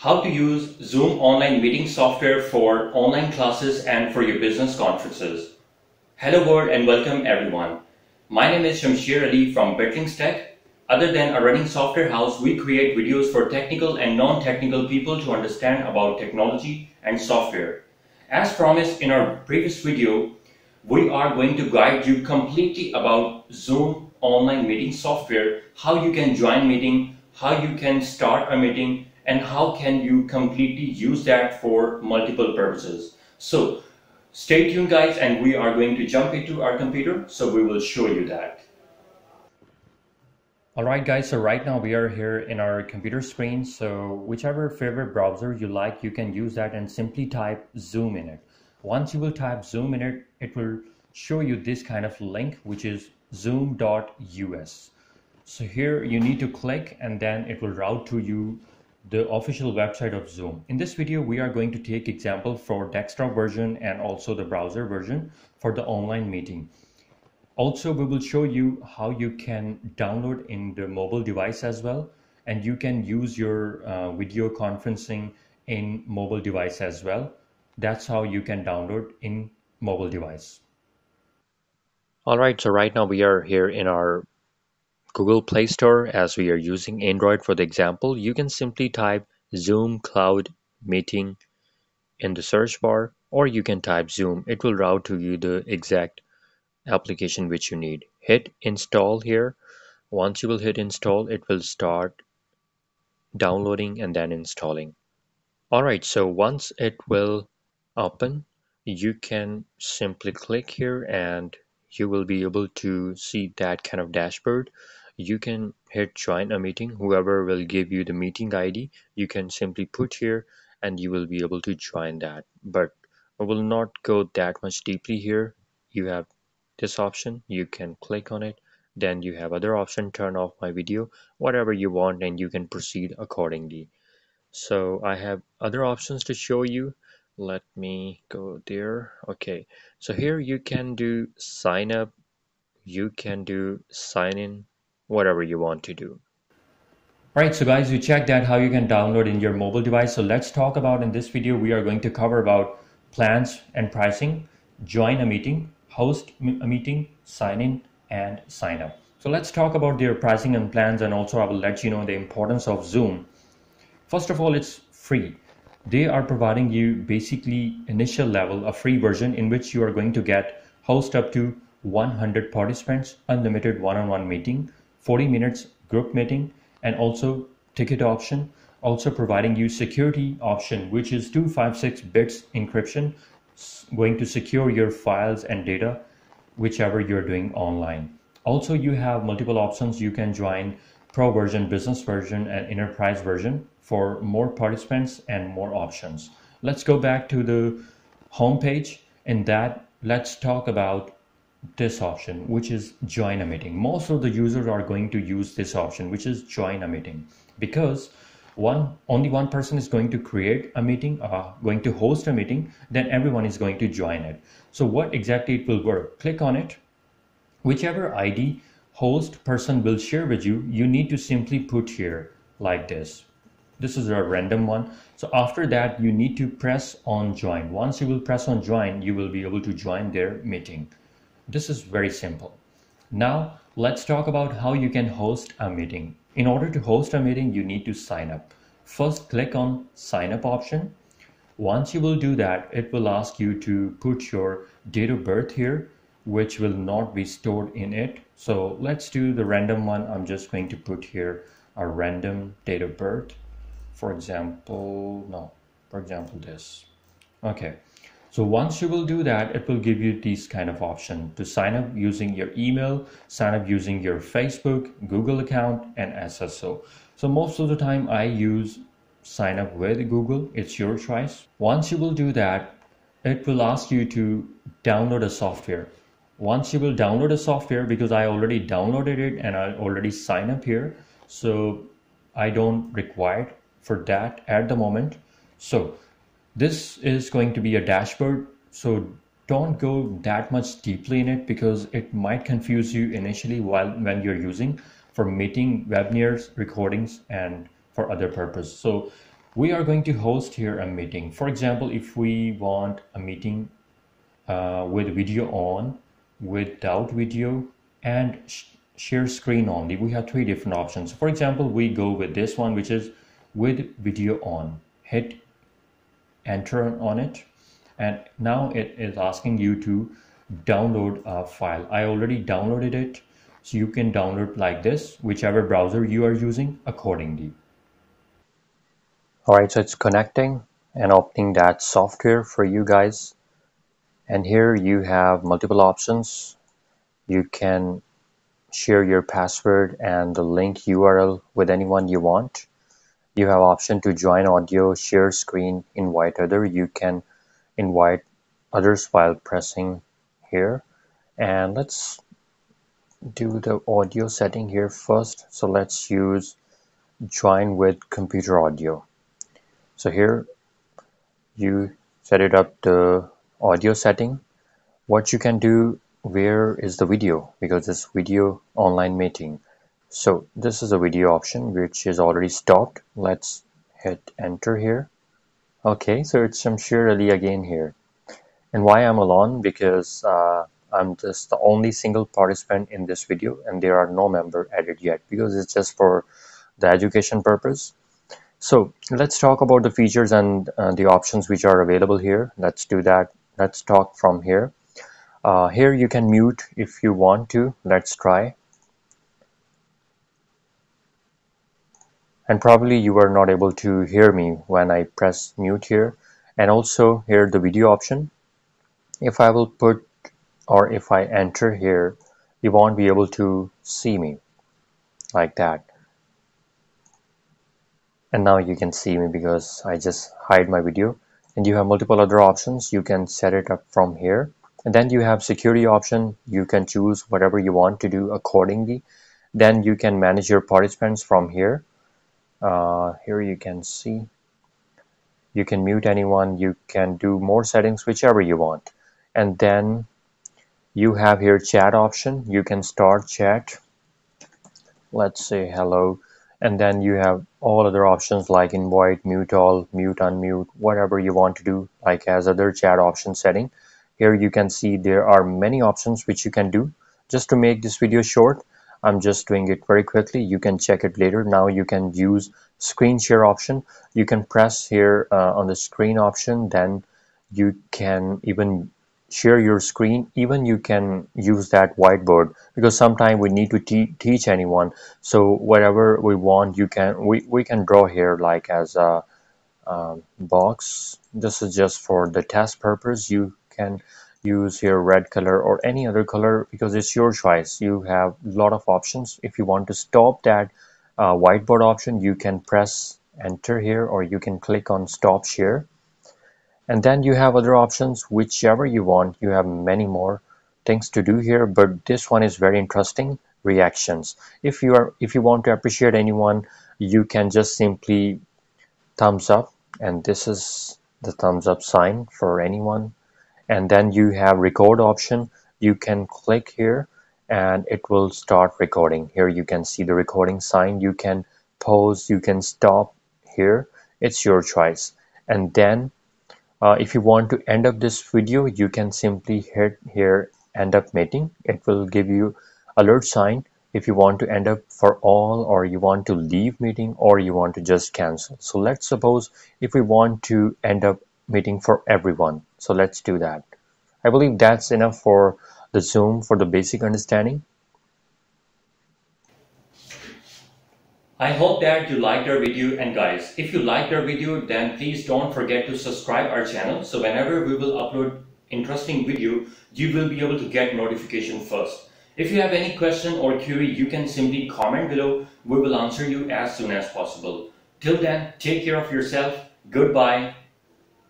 how to use Zoom online meeting software for online classes and for your business conferences. Hello world and welcome everyone. My name is Shamsher Ali from Bitlinks Tech. Other than a running software house, we create videos for technical and non-technical people to understand about technology and software. As promised in our previous video, we are going to guide you completely about Zoom online meeting software, how you can join meeting, how you can start a meeting, and how can you completely use that for multiple purposes. So stay tuned guys and we are going to jump into our computer so we will show you that. Alright guys, so right now we are here in our computer screen. So whichever favorite browser you like, you can use that and simply type Zoom in it. Once you will type Zoom in it, it will show you this kind of link, which is zoom.us. So here you need to click and then it will route to you the official website of Zoom. In this video, we are going to take example for desktop version and also the browser version for the online meeting. Also, we will show you how you can download in the mobile device as well. And you can use your uh, video conferencing in mobile device as well. That's how you can download in mobile device. All right, so right now we are here in our Google Play Store as we are using Android for the example. You can simply type Zoom Cloud Meeting in the search bar or you can type Zoom. It will route to you the exact application which you need. Hit install here. Once you will hit install, it will start downloading and then installing. Alright, so once it will open, you can simply click here and you will be able to see that kind of dashboard you can hit join a meeting. Whoever will give you the meeting id you can simply put here and you will be able to join that. But I will not go that much deeply here. You have this option. You can click on it. Then you have other option. Turn off my video. Whatever you want and you can proceed accordingly. So I have other options to show you. Let me go there. Okay. So here you can do sign up. You can do sign in whatever you want to do. Alright, so guys, you checked out how you can download in your mobile device. So let's talk about in this video, we are going to cover about plans and pricing, join a meeting, host a meeting, sign in and sign up. So let's talk about their pricing and plans and also I will let you know the importance of Zoom. First of all, it's free. They are providing you basically initial level, a free version in which you are going to get host up to 100 participants, unlimited one-on-one -on -one meeting, 40 minutes group meeting and also ticket option also providing you security option which is 256 bits encryption going to secure your files and data whichever you're doing online. Also you have multiple options. You can join pro version business version and enterprise version for more participants and more options. Let's go back to the home page and that let's talk about this option which is join a meeting. Most of the users are going to use this option which is join a meeting. Because one only one person is going to create a meeting uh, going to host a meeting then everyone is going to join it. So what exactly it will work? Click on it. Whichever id host person will share with you you need to simply put here like this. This is a random one. So after that you need to press on join. Once you will press on join you will be able to join their meeting this is very simple. Now let's talk about how you can host a meeting. In order to host a meeting, you need to sign up. First, click on sign up option. Once you will do that, it will ask you to put your date of birth here, which will not be stored in it. So let's do the random one. I'm just going to put here a random date of birth. For example, no, for example, this. Okay. So once you will do that, it will give you these kind of option to sign up using your email, sign up using your Facebook, Google account, and SSO. So most of the time I use sign up with Google. It's your choice. Once you will do that, it will ask you to download a software. Once you will download a software, because I already downloaded it and I already sign up here, so I don't require for that at the moment. So this is going to be a dashboard, so don't go that much deeply in it because it might confuse you initially while when you're using for meeting webinars, recordings, and for other purpose. So we are going to host here a meeting. For example, if we want a meeting uh, with video on, without video, and sh share screen only, we have three different options. For example, we go with this one, which is with video on. Hit enter on it, and now it is asking you to download a file. I already downloaded it, so you can download like this, whichever browser you are using accordingly. Alright, so it's connecting and opening that software for you guys. And here you have multiple options. You can share your password and the link URL with anyone you want. You have option to join audio, share screen, invite other. You can invite others while pressing here. And let's do the audio setting here first. So let's use join with computer audio so here you set it up the audio setting what you can do where is the video because this video online meeting so this is a video option which is already stopped let's hit enter here okay so it's Shamshir Ali again here and why I'm alone because uh, I'm just the only single participant in this video and there are no member added yet because it's just for the education purpose so let's talk about the features and uh, the options which are available here. Let's do that. Let's talk from here. Uh, here you can mute if you want to. Let's try. And probably you are not able to hear me when I press mute here. And also here the video option. If I will put or if I enter here, you won't be able to see me like that. And now you can see me because I just hide my video. And you have multiple other options. You can set it up from here. And then you have security option. You can choose whatever you want to do accordingly. Then you can manage your participants from here uh, here you can see. You can mute anyone. You can do more settings whichever you want. And then you have here chat option. You can start chat. Let's say hello. And then you have all other options like invite mute all mute unmute whatever you want to do like as other chat option setting. Here you can see there are many options which you can do. Just to make this video short I'm just doing it very quickly. You can check it later. Now you can use screen share option. You can press here uh, on the screen option. Then you can even share your screen. Even you can use that whiteboard because sometimes we need to te teach anyone. So whatever we want you can we, we can draw here like as a um, box. This is just for the test purpose. You can use your red color or any other color because it's your choice. You have a lot of options. If you want to stop that uh, whiteboard option you can press enter here or you can click on stop share. And then you have other options whichever you want. You have many more things to do here but this one is very interesting reactions. If you are if you want to appreciate anyone you can just simply thumbs up and this is the thumbs up sign for anyone and then you have record option. You can click here and it will start recording. Here you can see the recording sign. You can pause. You can stop here. It's your choice. And then uh, if you want to end up this video you can simply hit here end up meeting. It will give you alert sign if you want to end up for all or you want to leave meeting or you want to just cancel. So let's suppose if we want to end up meeting for everyone so let's do that I believe that's enough for the zoom for the basic understanding I hope that you liked our video and guys, if you liked our video then please don't forget to subscribe our channel so whenever we will upload interesting video, you will be able to get notification first. If you have any question or query, you can simply comment below. We will answer you as soon as possible. Till then, take care of yourself. Goodbye.